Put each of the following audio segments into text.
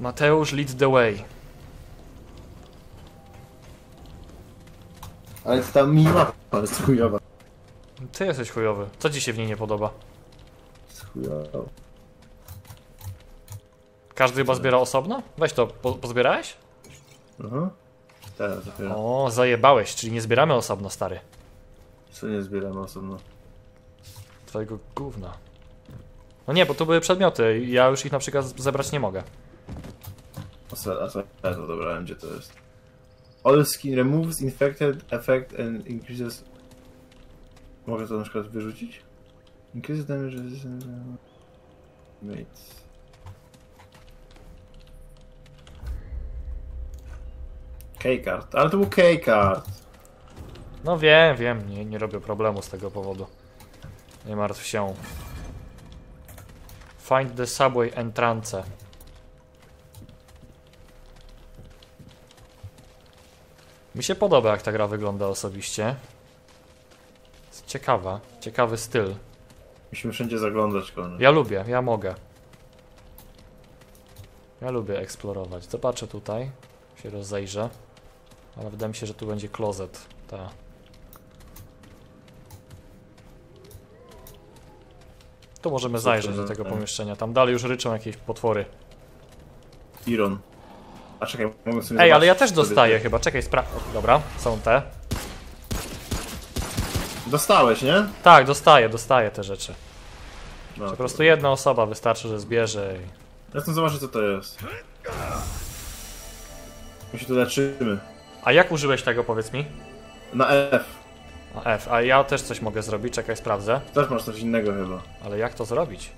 Mateusz lead the way. Ale ta minimapa jest chujowa. Ty jesteś chujowy. Co ci się w niej nie podoba? Jest chujowa. Każdy chyba zbiera osobno? Weź to, po, pozbierałeś? Aha. Teraz dopiero. O, zajebałeś, czyli nie zbieramy osobno, stary. Co nie zbieramy osobno. Twojego gówna. No nie, bo to były przedmioty i ja już ich na przykład zebrać nie mogę. A co, a co ja to dobrałem, gdzie to jest? All skin removes infected effect and increases... Mogę to na przykład wyrzucić? Increases damage resistance... Mates... Keycard, ale to był keycard. No wiem, wiem, nie, nie robię problemu z tego powodu. Nie martw się. Find the subway entrance. Mi się podoba jak ta gra wygląda osobiście. Jest ciekawa, ciekawy styl. Musimy wszędzie zaglądać, Konrad. Ja lubię, ja mogę. Ja lubię eksplorować. Zobaczę tutaj, się rozejrzę. Ale wydaje mi się, że tu będzie closet. Ta. Tu możemy zajrzeć do tego pomieszczenia. Tam dalej już ryczą jakieś potwory. Iron. A czekaj, mogę sobie Ej, ale ja też dostaję chyba. Czekaj, spra... Dobra, są te. Dostałeś, nie? Tak, dostaję, dostaję te rzeczy. No, Po prostu jedna osoba wystarczy, że zbierze i... Ja chcę zobaczyć, co to jest. My się tu leczymy. A jak użyłeś tego, powiedz mi? Na F. A F, a ja też coś mogę zrobić, czekaj, sprawdzę. Też masz coś innego chyba. Ale jak to zrobić?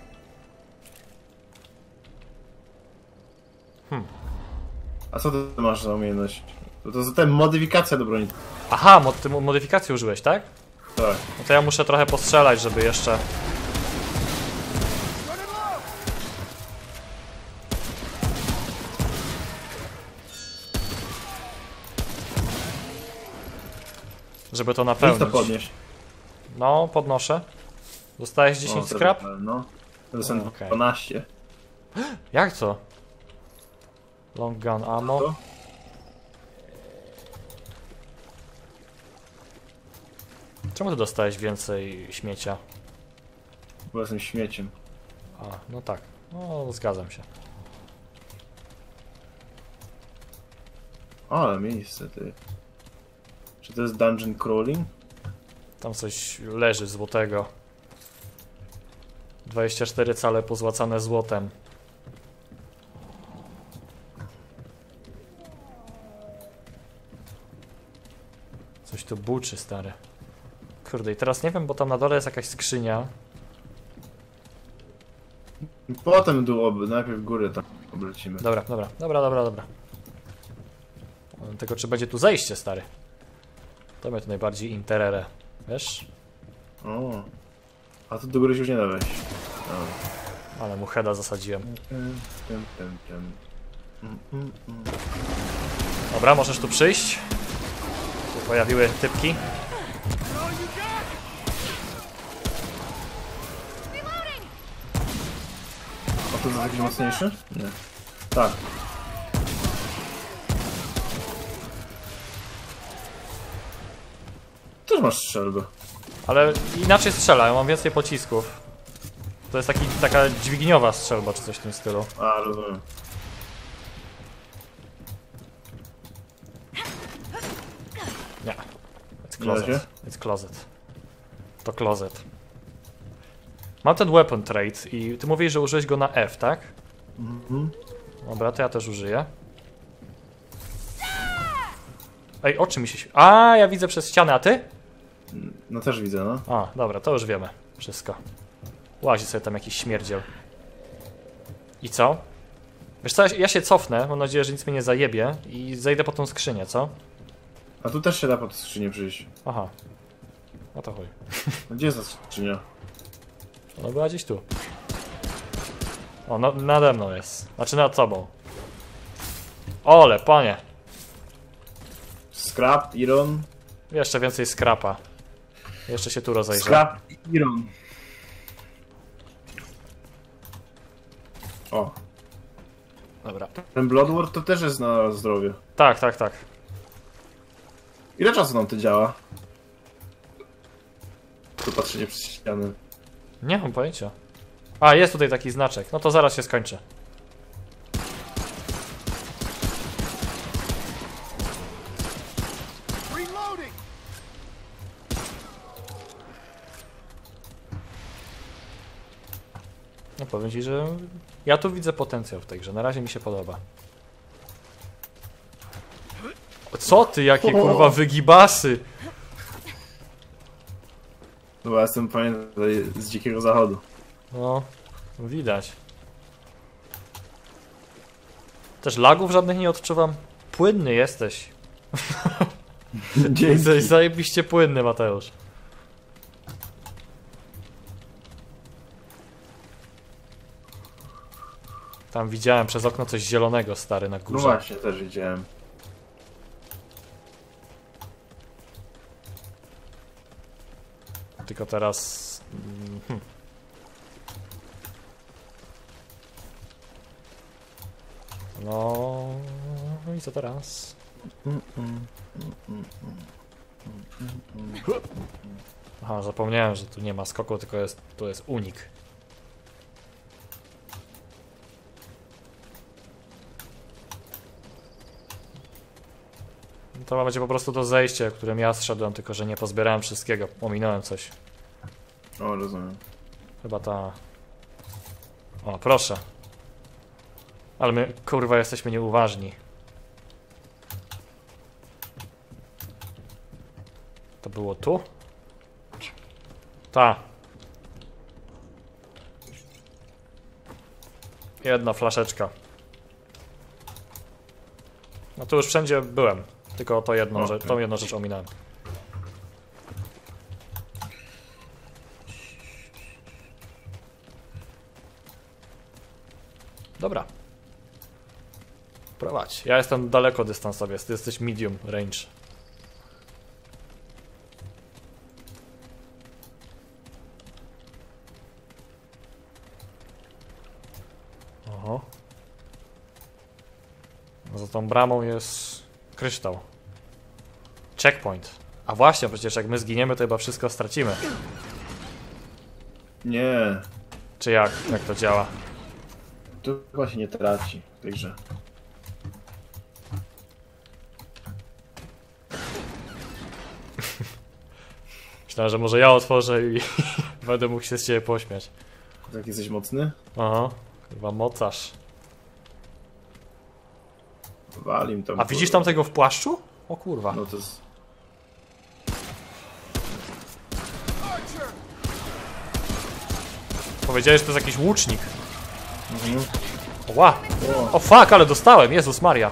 A co ty masz za umiejętność? To, to zatem modyfikacja do broni. Aha, mod, ty mo- modyfikację użyłeś, tak? Tak. No to ja muszę trochę postrzelać, żeby jeszcze... Żeby to Idź to napełnić. podnieść. No, podnoszę. Dostałeś 10 O, skrap? No. To są Okej. 12. Jak to? Long gun ammo. Czemu ty dostałeś więcej śmiecia? Bo jestem śmieciem. A, no tak. No, zgadzam się. O, ale miejsce ty. Czy to jest dungeon crawling? Tam coś leży złotego. 24 cale pozłacane złotem. Tu buczy, stary. Kurde, i teraz nie wiem, bo tam na dole jest jakaś skrzynia. Potem dół, oby, najpierw górę tam oblecimy. Dobra, dobra, dobra, dobra, dobra. Tylko czy będzie tu zejście, stary? To mnie tu najbardziej interere. Wiesz? O. A tu do góry się już nie da wejść. Ale mu heada zasadziłem. Mm, mm, mm. Dobra, możesz tu przyjść. Pojawiły typki. A to jest jakiś mocniejszy? Nie. Tak. Też masz strzelbę. Ale inaczej strzela, ja mam więcej pocisków. To jest taki, taka dźwigniowa strzelba, czy coś w tym stylu. A, rozumiem. Nie. It's closet. It's closet. To closet. Mam ten weapon trade i ty mówisz, że użyłeś go na F, tak? Mhm. Dobra, to ja też użyję. Ej, oczy mi się A, ja widzę przez ścianę, a ty? No też widzę, no. A, dobra, to już wiemy. Wszystko. Łazi sobie tam jakiś śmierdziel. I co? Wiesz co, ja się cofnę, mam nadzieję, że nic mnie nie zajebie i zejdę po tą skrzynię, co? A tu też się da po tej skrzynię przyjść. Aha. No to chuj. Gdzie jest ta skrzynia? Ona była gdzieś tu. O, no, nade mną jest. Znaczy nad sobą. Ole, panie. Scrap, iron. Jeszcze więcej skrapa. Jeszcze się tu rozejrzę. Scrap, iron. O. Dobra. Ten Bloodward to też jest na zdrowie. Tak, tak, tak. Ile czasu nam to działa? To patrzenie przez ścianę. Nie mam pojęcia. A, jest tutaj taki znaczek. No to zaraz się skończy. No powiem ci, że ja tu widzę potencjał w tej grze. Na razie mi się podoba. Co ty, jakie kurwa wygibasy! No bo ja jestem pamiętaj z dzikiego zachodu. No, widać. Też lagów żadnych nie odczuwam. Płynny jesteś. Dzięki. Jesteś zajebiście płynny, Mateusz. Tam widziałem przez okno coś zielonego, stary, na No górze. właśnie, też widziałem. Tylko teraz... mm, Hmm. No... I co teraz? Aha, zapomniałem, że tu nie ma skoku, tylko jest, tu jest unik. To ma będzie po prostu to zejście, którym ja zszedłem, tylko że nie pozbierałem wszystkiego. Ominąłem coś. O, rozumiem. Chyba ta... O, proszę. Ale my, kurwa, jesteśmy nieuważni. To było tu? Ta. Jedna flaszeczka. No tu już wszędzie byłem. Tylko to jedną, rzecz, tą jedną rzecz ominąłem. Prowadź. Ja jestem daleko dystansowiec, ty jesteś medium range. Oho. No Za tą bramą jest kryształ. Checkpoint. A właśnie, przecież jak my zginiemy, to chyba wszystko stracimy. Nie, Czy jak? Jak to działa? to chyba się nie traci w tej grze. Myślałem, że może ja otworzę i będę mógł się z ciebie pośmiać. Tak jesteś mocny? Aha, chyba mocarz. Walim tam. A widzisz tam tego w płaszczu? O kurwa. No to jest... Powiedziałeś, że to jest jakiś łucznik. Mhm. Ła! O, O fuck, ale dostałem! Jezus Maria.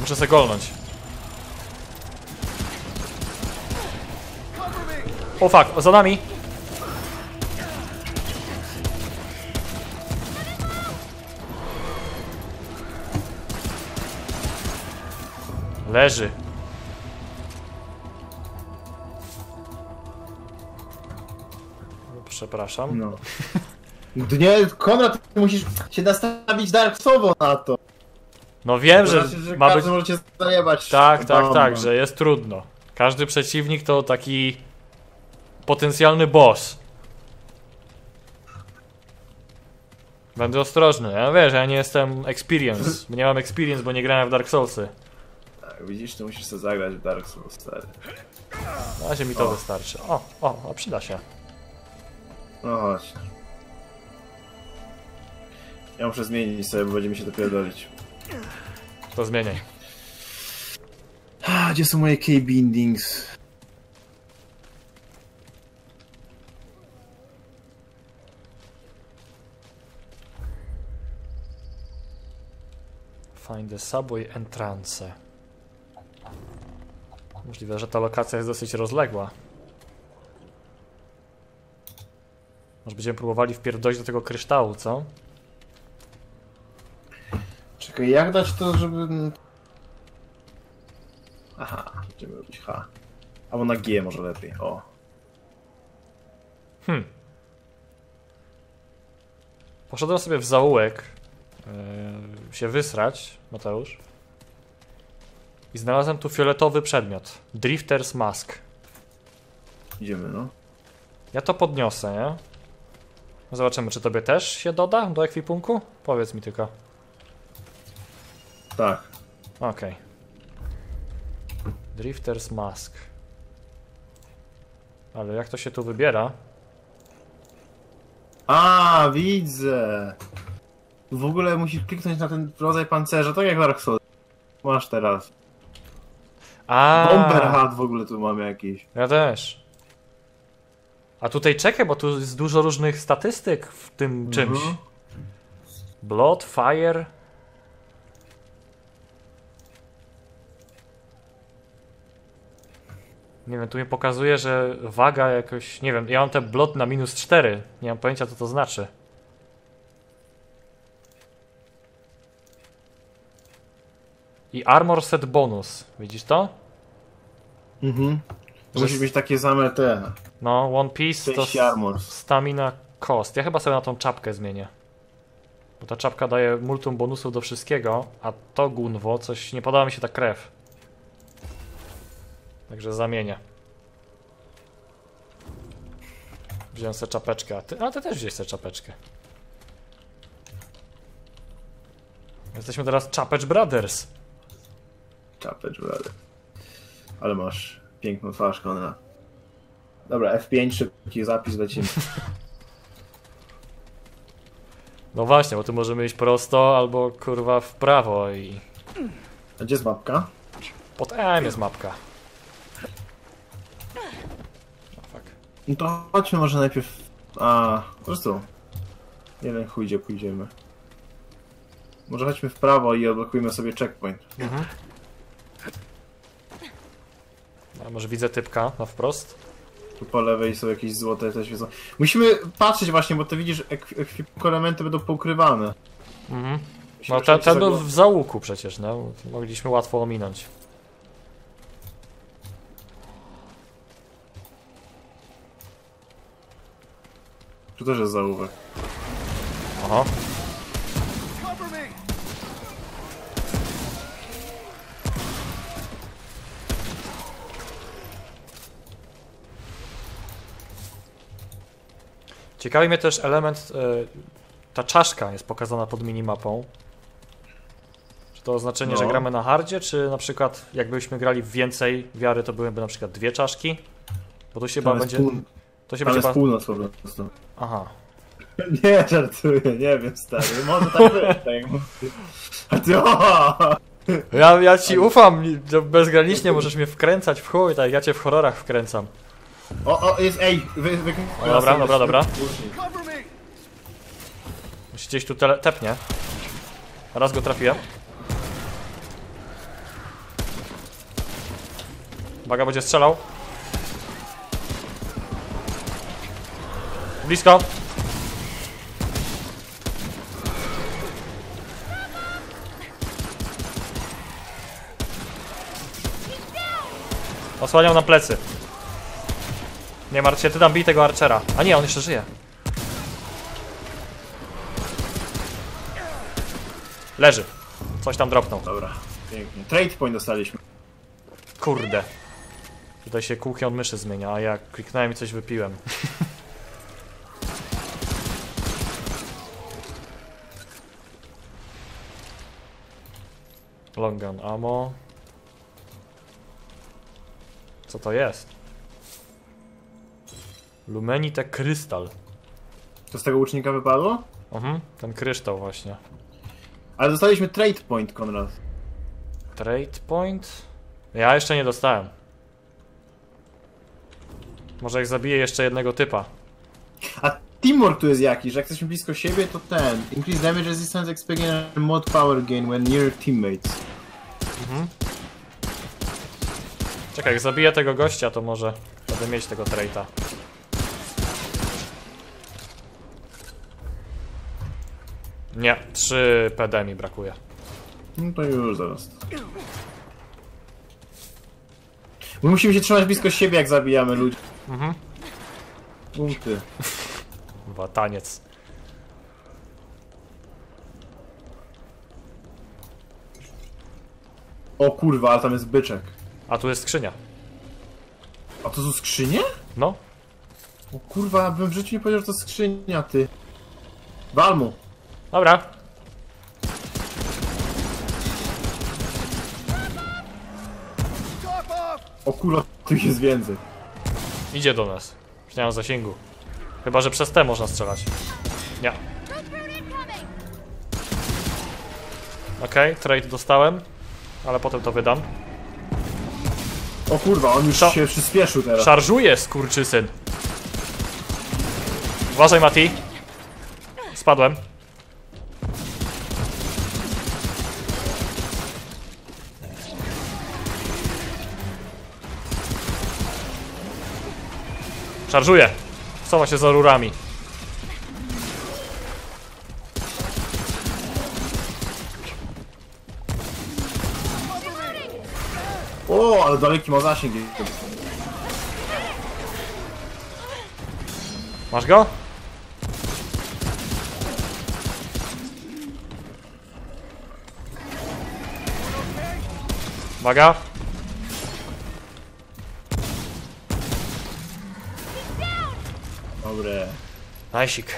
Muszę se golnąć. O fuck, o, za nami! Leży. Przepraszam. no. Nie, Konrad, ty musisz się nastawić Darksowo na to. No wiem, że znaczy, że ma być... może cię zajebać. Tak, tak, tak, że jest trudno. Każdy przeciwnik to taki potencjalny boss. Będę ostrożny. Ja wiesz, ja nie jestem experience. Nie mam experience, bo nie grałem w Dark Soulsy. Tak, widzisz, ty musisz sobie zagrać w Dark Souls, stary. Na razie mi to O. wystarczy. O, o, o, przyda się. No chodź. Ja muszę zmienić sobie, bo będzie mi się dopierdolić. To zmieniaj. A, gdzie są moje key bindings? Find the subway entrance. Możliwe, że ta lokacja jest dosyć rozległa. Może będziemy próbowali wpierdolić do tego kryształu, co? Czekaj, jak dać to, żeby... Aha, będziemy robić H. Albo na G może lepiej, o. Hmm. Poszedłem sobie w zaułek yy, się wysrać, Mateusz. I znalazłem tu fioletowy przedmiot. Drifter's Mask. Idziemy, no. Ja to podniosę, nie? Zobaczymy, czy tobie też się doda do ekwipunku? Powiedz mi tylko. Tak. Okej. Drifter's Mask. Ale jak to się tu wybiera? A, widzę. W ogóle musisz kliknąć na ten rodzaj pancerza, tak jak w Dark Souls. Masz teraz. A, Bomber hat w ogóle tu mamy jakiś. Ja też. A tutaj czekaj, bo tu jest dużo różnych statystyk w tym czymś. Mhm. Blood, fire. Nie wiem, tu mi pokazuje, że waga jakoś, nie wiem, ja mam ten blot na minus 4. Nie mam pojęcia co to znaczy. I armor set bonus. Widzisz to? Mhm. To musi być takie same te. No, One Piece to armor. stamina cost. Ja chyba sobie na tą czapkę zmienię. Bo ta czapka daje multum bonusów do wszystkiego, a to gunwo, coś nie podoba mi się ta krew. Także zamienię. Wziąłem sobie czapeczkę, a ty, a ty też wziąłeś sobie czapeczkę. Jesteśmy teraz Chapecz Brothers. Chapecz, brother. Ale masz piękną twarz, Konrad. Dobra, F5, szybki zapis, lecimy. No właśnie, bo tu możemy iść prosto albo kurwa w prawo i A gdzie jest mapka? pod M jest mapka. No fuck. No to chodźmy może najpierw... A, po prostu. Nie wiem, chuj gdzie pójdziemy. Może chodźmy w prawo i odblokujmy sobie checkpoint. A może widzę typka na wprost? Tu po lewej są jakieś złote te świecą. Musimy patrzeć właśnie, bo to widzisz, elementy będą poukrywane. Mhm. Musimy No ten, ten był w załuku przecież, no. Mogliśmy łatwo ominąć. Tu też jest zaułek. Aha. Ciekawi mnie też element, e, ta czaszka jest pokazana pod minimapą. Czy to oznaczenie, że No. gramy na hardzie, czy na przykład jakbyśmy grali w więcej wiary, to byłyby na przykład dwie czaszki? Bo tu się chyba będzie... pół... To się Tam będzie... jest Ba... północ po prostu. Aha. Nie, żartuję, nie wiem stary, może tak być, tak. A ty o! Ja, ja ci ufam, że bezgranicznie możesz mnie wkręcać w chuj, tak ja cię w horrorach wkręcam. O, o, jest, ej! Wy, wy, O, dobra, dobra, dobra. Musi gdzieś tu tele- tepnie. Raz go trafiłem. Uwaga, będzie strzelał. Blisko. Osłaniał nam plecy. Nie martw się, ty tam bij tego Archera. A nie, on jeszcze żyje. Leży. Coś tam dropnął. Dobra, pięknie. Trade point dostaliśmy. Kurde. Tutaj się kółki od myszy zmienia, a ja kliknąłem i coś wypiłem. Long gun ammo. Co to jest? Lumenite krystal. To z tego łucznika wypadło? Mhm, ten kryształ właśnie. Ale dostaliśmy trade point, Konrad. Trade point? Ja jeszcze nie dostałem. Może jak zabiję jeszcze jednego typa. A teamwork tu jest jakiś, że jak jesteśmy blisko siebie, to ten. Increase damage resistance, and mod power gain when near teammates. Czekaj, jak zabiję tego gościa, to może będę mieć tego traita. Nie, 3 PD mi brakuje. No to już zaraz. My musimy się trzymać blisko siebie, jak zabijamy ludzi. Mhm. Punkty. Wataniec. O kurwa, ale tam jest byczek. A tu jest skrzynia. A to są skrzynie? No. O kurwa, bym w życiu nie powiedział, że to skrzynia, ty. Walmu! Dobra. O kurwa, tu jest więcej. Idzie do nas. Już nie mam zasięgu. Chyba, że przez te można strzelać. Nie. Okej, trade dostałem. Ale potem to wydam. O kurwa, on już Sza- się przyspieszył teraz. Szarżuje, skurczysyn. Uważaj, Mati. Spadłem. Szarżuje. Chowa się za rurami. O, ale daleki ma zasięg. Masz go? Uwaga. Najsik.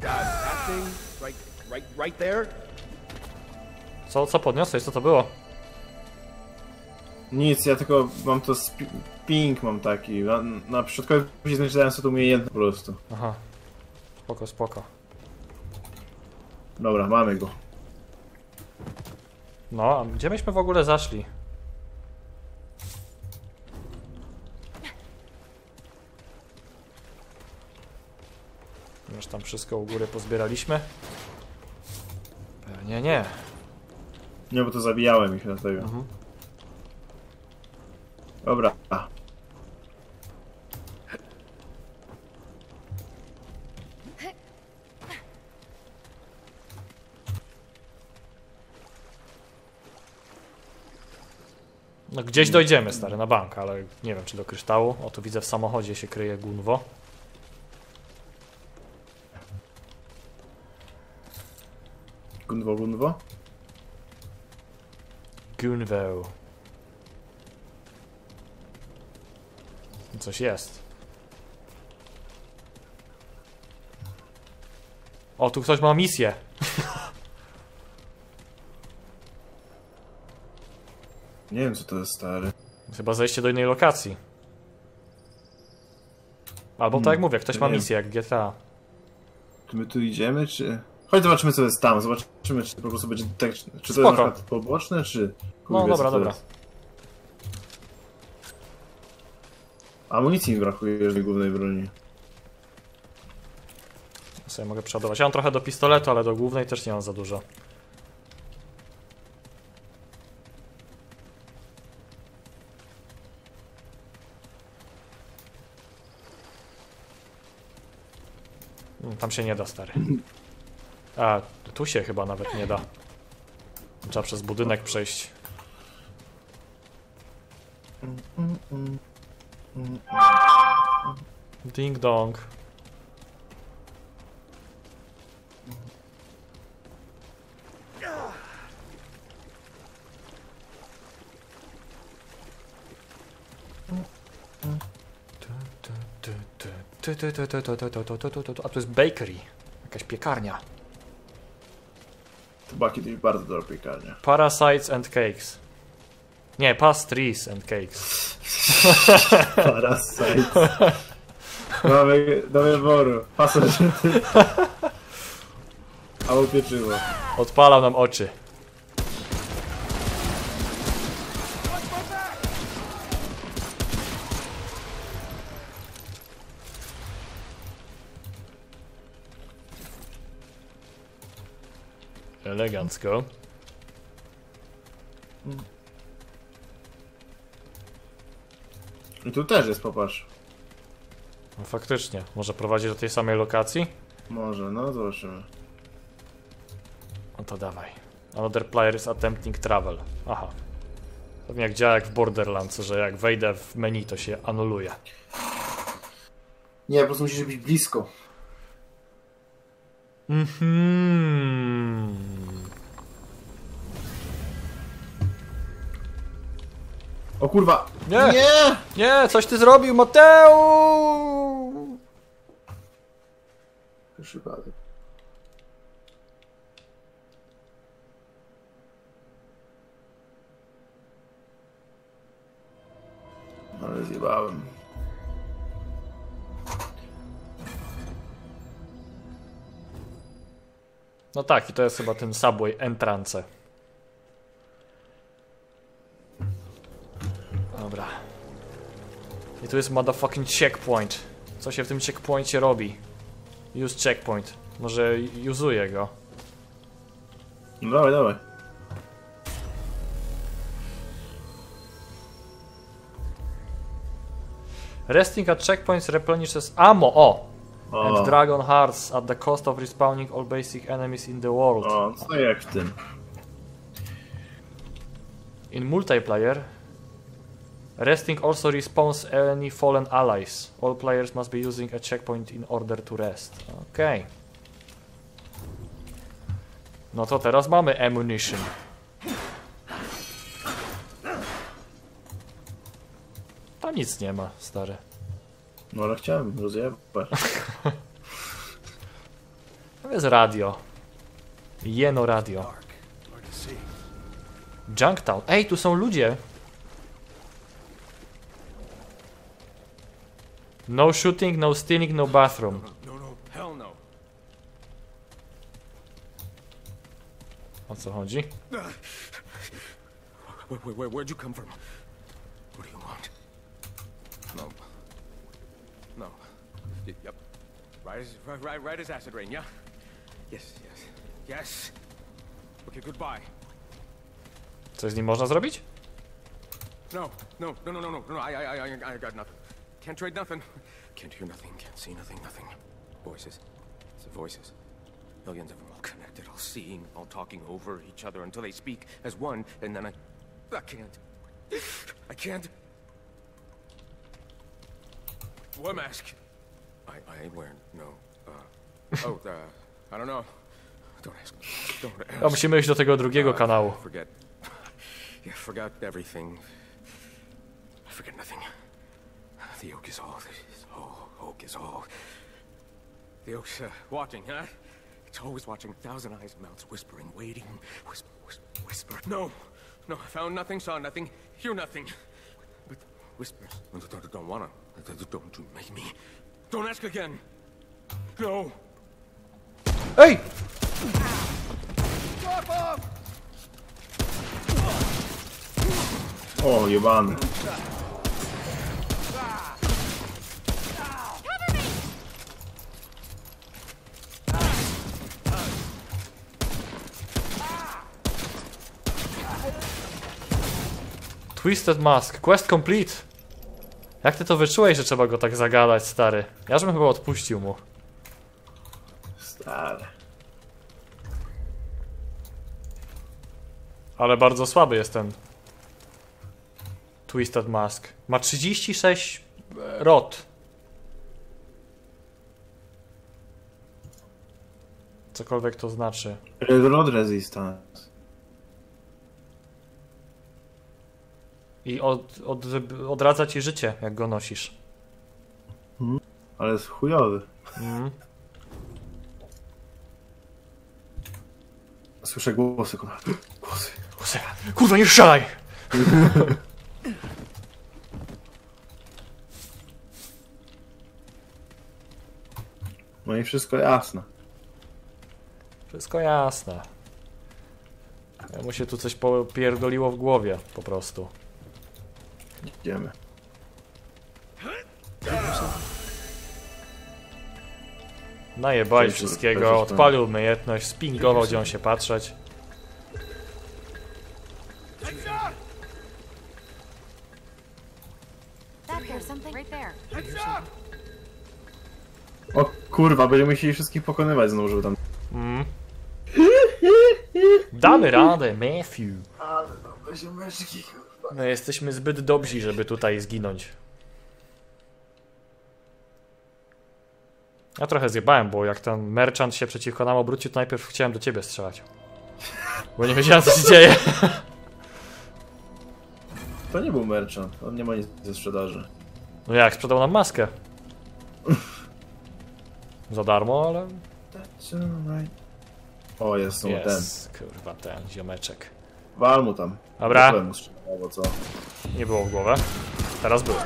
That thing right, right, right there. Co, co podniosłeś? Co to było? Nic, ja tylko mam to ping mam taki. Na, na początkowej później znajdałem sobie to umiejętność po prostu. Aha. Spoko, spoko. Dobra, mamy go. No, a gdzie myśmy w ogóle zaszli? Wszystko u góry pozbieraliśmy? Pewnie nie. Nie, bo to zabijałem ich dlatego. Mhm. Dobra. No gdzieś dojdziemy, stary, na bank, ale nie wiem czy do kryształu. O, tu widzę w samochodzie się kryje gunwo. Gunwo, gunwo. Gunwo. Coś jest. O, tu ktoś ma misję. Nie wiem co to jest stary. Chyba zejście do innej lokacji. Albo tak jak Hmm, mówię, ktoś to ma misję jak GTA. Czy my tu idziemy, czy... Chodź zobaczymy co jest tam, zobaczymy czy to po prostu będzie tak, czy to jest Spoko. na przykład poboczne, czy... No, wie, dobra, dobra. jest. Amunicji mi brakuje do głównej broni. Sobie mogę przeładować. Ja mam trochę do pistoletu, ale do głównej też nie mam za dużo. Mm, Tam się nie da, stary. A, tu się chyba nawet nie da. Trzeba przez budynek przejść. Ding dong. A tu jest bakery. Jakaś piekarnia. Była kiedyś bardzo dobra piekarnia. Parasites and cakes. Nie, pastries and cakes. Parasite. Mamy do wyboru. Pasożyty. Albo pieczywo. Odpalał nam oczy. Elegancko. I tu też jest, popatrz. No faktycznie, może prowadzi do tej samej lokacji? Może, no zobaczymy. No to dawaj. Another player is attempting travel. Aha. Pewnie jak działa jak w Borderlands, że jak wejdę w menu to się anuluje. Nie, po prostu musisz być blisko. Mhm. O kurwa! Nie! Nie! Nie, coś ty zrobił, Mateu! Przypadek. Ale zjebałem. No tak, i to jest chyba ten Subway Entrance. Tu jest motherfucking checkpoint. Co się w tym checkpoincie robi? Use checkpoint. Może uzuję go. No dawaj, dawaj. Resting at checkpoints replenishes ammo. O! O, And dragon hearts at the cost of respawning all basic enemies in the world. o co jak w tym? In multiplayer, resting also respawns any fallen allies. All players must be using a checkpoint in order to rest. Okej. No to teraz mamy ammunition. Tam nic nie ma, stary. No ale chciałem rozjebać. To jest radio. Jeno radio. Junktown. Ej, tu są ludzie. No shooting, no stealing, no bathroom. No, no, hell no. O co chodzi? Where, where, where, where'd you come from? What do you want? No. No. Yep. Right as, right, right, right as acid rain, yeah? Yes, yes. Yes. Okay, goodbye. Coś z nim można zrobić? No, no, no, no, no, no, no, I, I, I, I got nothing. Can't trade nothing. Can't hear nothing, can't see nothing, nothing. Voices. It's the voices. Millions of them all connected, all seeing, all talking over each other until they speak as one, and then I... I can't. I can't. What mask? I, I ain't wearing, no. Uh, oh, uh, I don't know. Don't ask. Don't ask. A musimy iść do tego drugiego Uh, kanału. Forget. Yeah, forgot everything. I forget nothing. The oak is all. This whole oak is all. The oak's uh, watching, huh? It's always watching. Thousand eyes, mouths whispering, waiting. Whisper, whisper, whisper. No, no. I found nothing, saw nothing, hear nothing. But whispers. Don't, don't, don't wanna. Don't you make me. Don't ask again. No. Ej! O, jebany. Twisted Mask. Quest complete. Jak ty to wyczułeś, że trzeba go tak zagadać, stary? Ja żebym chyba odpuścił mu. Stary. Ale bardzo słaby jest ten Twisted Mask. Ma 36 rot. Cokolwiek to znaczy. Reload resistance. I od, od, odradza ci życie, jak go nosisz. Ale jest chujowy. Mm. Słyszę głosy, kurwa. Głosy. Kurwa, nie strzelaj! No i wszystko jasne. Wszystko jasne. Ja mu się tu coś popierdoliło w głowie, po prostu. Idziemy. Najebali Coś- wszystkiego, odpalił umiejętność, spingował, gdzie on się patrzeć. O kurwa, będziemy musieli wszystkich pokonywać znowu, żeby tam... Mm. Damy radę, Matthew. No jesteśmy zbyt dobrzy, żeby tutaj zginąć. Ja trochę zjebałem, bo jak ten merchant się przeciwko nam obrócił, to najpierw chciałem do ciebie strzelać. Bo nie wiedziałem co się dzieje. To nie był merchant, on nie ma nic ze sprzedaży. No jak, sprzedał nam maskę. Za darmo, ale. O, jest znowu ten. kurwa, ten ziomeczek. Wal mu tam. Dobra. Strzelało, co? Nie było w głowę. Teraz było.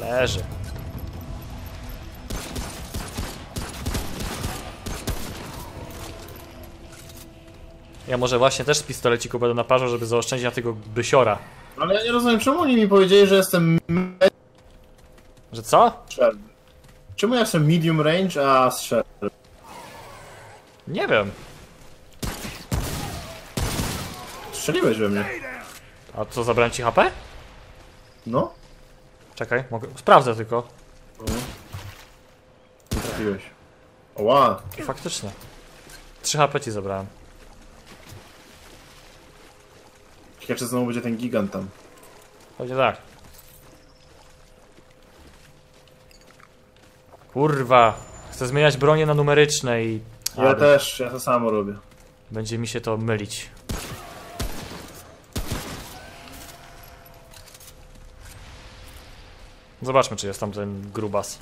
Leży. Ja może właśnie też z pistoleciku będę naparzał, żeby zaoszczędzić na tego bysiora. Ale ja nie rozumiem, czemu oni mi powiedzieli, że jestem Że co? strzelby? Czemu ja jestem medium range, a strzelby? Nie wiem. Strzeliłeś we mnie. A co, zabrałem ci HP? No? Czekaj, mogę... sprawdzę tylko. Nie trafiłeś. Oła, Faktycznie. 3 HP ci zabrałem. ciekawe czy znowu będzie ten gigant tam. Pewnie tak. Kurwa. Chcę zmieniać bronię na numeryczne i... Ja Ale też, ja to samo robię. Będzie mi się to mylić. Zobaczmy, czy jest tam ten grubas.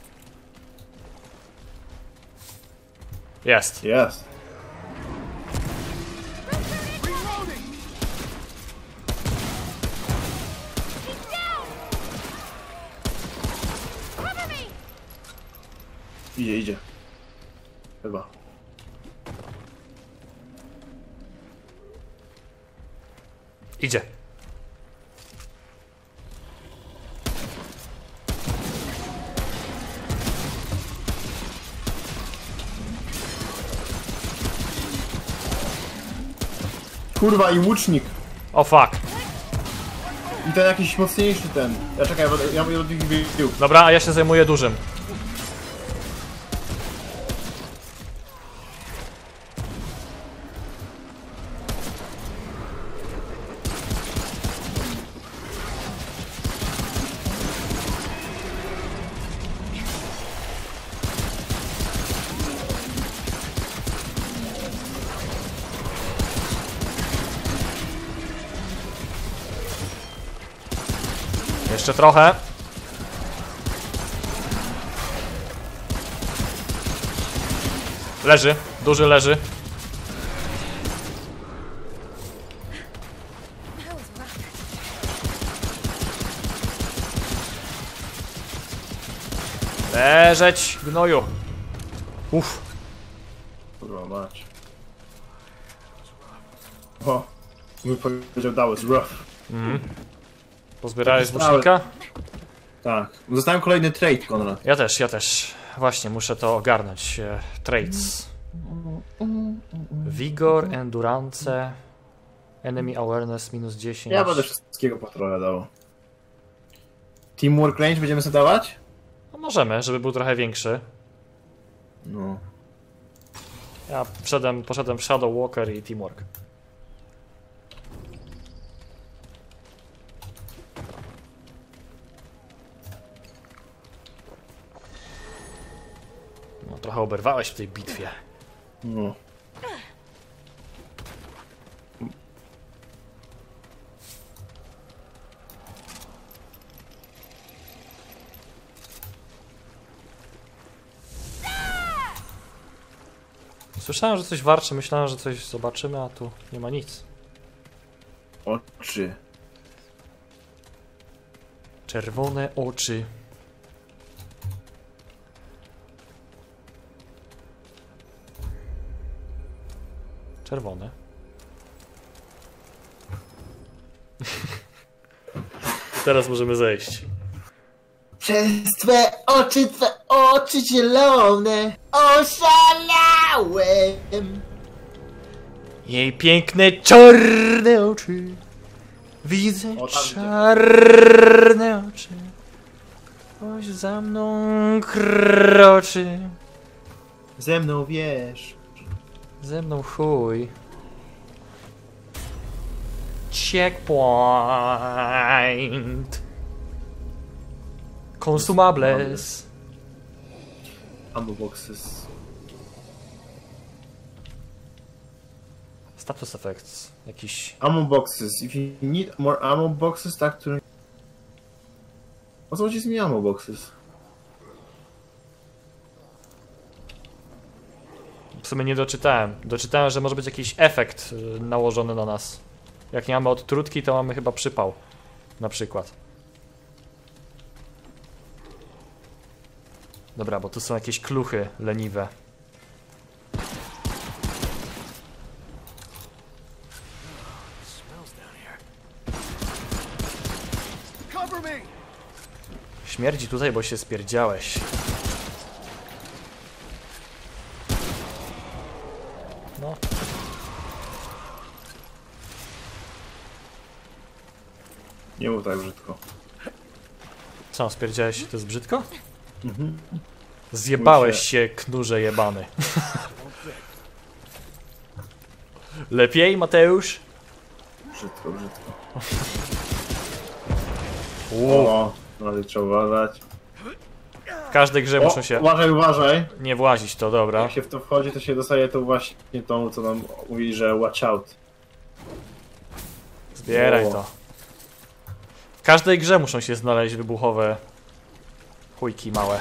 Jest. Jest. Idzie, idzie. Chyba. Idzie. Kurwa i łucznik. O fuck. I ten jakiś mocniejszy ten. Ja czekaj, ja będę, ja nich bił. Dobra, a ja się zajmuję dużym. Jeszcze trochę. Leży, duży leży. Leżeć, gnoju. Uff, Kurwa mać. O. Mój powiedział that was rough. Pozbierałeś łucznika? Tak. Zostałem kolejny trade, Konrad. Ja też, ja też. Właśnie, muszę to ogarnąć. E, Traits. Vigor, endurance, enemy awareness minus 10. Ja będę wszystkiego po trochę dał. Teamwork range będziemy sobie dawać? No możemy, żeby był trochę większy. No. Ja wszedłem, poszedłem w Shadow Walker i Teamwork. Trochę oberwałeś w tej bitwie. No. Słyszałem, że coś warczy, myślałem, że coś zobaczymy, a tu nie ma nic. Oczy. Czerwone oczy. Czerwone. Teraz możemy zejść. Przez twe oczy, twe oczy zielone oszalałem. Jej piękne czarne oczy. Widzę O, czarne oczy. Ktoś za mną kroczy. Ze mną wiesz. Ze mną chuj. Checkpoint. Consumables. ammo boxes. Status effects. Jakiś... Ammo boxes. If you need more ammo boxes, tak, który... O co chodzi z mi ammo boxes? W sumie nie doczytałem. Doczytałem, że może być jakiś efekt y, nałożony na nas. Jak nie mamy odtrutki, to mamy chyba przypał. Na przykład. Dobra, bo tu są jakieś kluchy leniwe. Śmierdzi tutaj, bo się spierdziałeś. Nie mów tak brzydko. Co, spierdziałeś? To jest brzydko? Mhm. Zjebałeś się, knurze jebany. Lepiej, Mateusz? Brzydko, brzydko. O, ale trzeba uważać. w każdej grze muszą się uważaj, uważaj. nie włazić, to dobra. Jak się w to wchodzi, to się dostaje to właśnie tą, co nam mówi, że watch out. Zbieraj O. to. Każdej grze muszą się znaleźć wybuchowe chujki małe.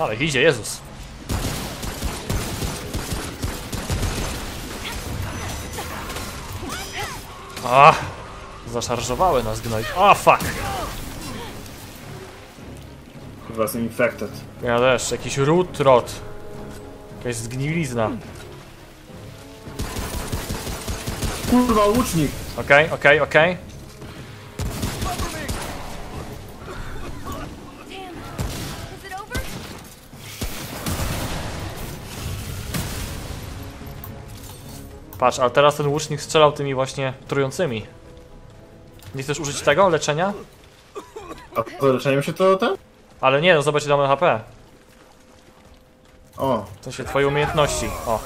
Ale idzie, Jezus. A, zaszarżowały nas gnoj. O, fuck. Chyba jestem infected. Ja też, jakiś root rot. Jakaś zgnilizna. Kurwa, łucznik! Okej, okej, okej. Damn. Patrz, ale teraz ten łucznik strzelał tymi właśnie trującymi. Nie chcesz użyć tego leczenia? A po leczeniem się to ten? Ale nie, no zobacz ile mamy HP. O, W sensie twoje umiejętności. O,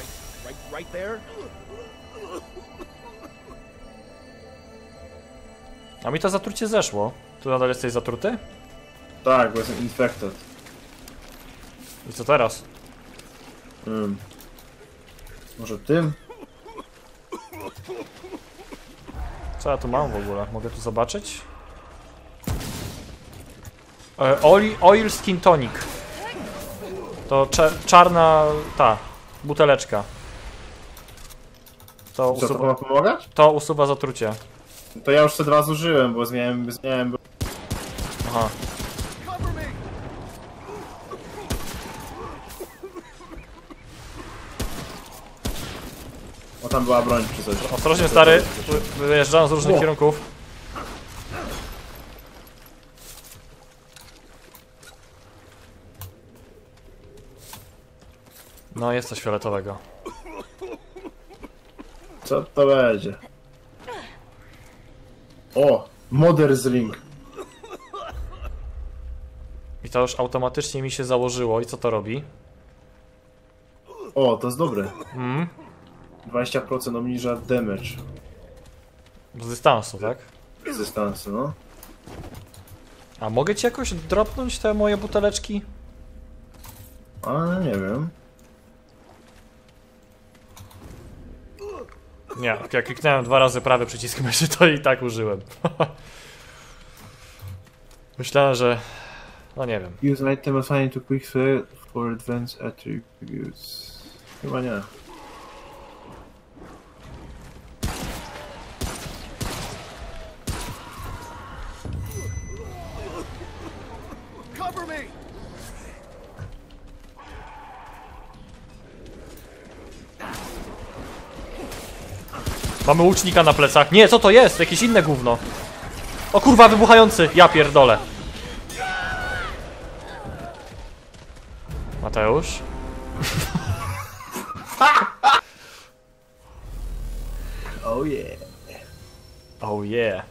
a mi to zatrucie zeszło. Tu nadal jesteś zatruty? tak, bo jestem infected. I co teraz? Hmm. Może tym? Co ja tu mam w ogóle? Mogę tu zobaczyć? E, oil, oil Skin Tonic. To czarna ta buteleczka. To Co to usuwa, ma pomagać? to usuwa zatrucie. To ja już te dwa zużyłem, bo zmieniałem, zmieniałem Aha. Cover me! bo tam była broń czy coś. Ostrożnie stary, wy- wyjeżdżam z różnych O. kierunków. No jest coś fioletowego. Co to będzie? O! Mother's Ring. I to już automatycznie mi się założyło. I co to robi? O, to jest dobre. Mm? 20% obniża damage Z dystansu, tak? z dystansu, no. A mogę ci jakoś dropnąć te moje buteleczki? Ale nie wiem. Nie, jak ja kliknąłem dwa razy prawy przycisk myszy, to i tak użyłem. Myślałem, że... No nie wiem. Use item assigned to quick for advanced attributes. Chyba nie. Mamy łucznika na plecach. Nie, co to jest? Jakieś inne gówno. O kurwa, wybuchający! Ja pierdolę. Mateusz? Oh yeah. Oh yeah.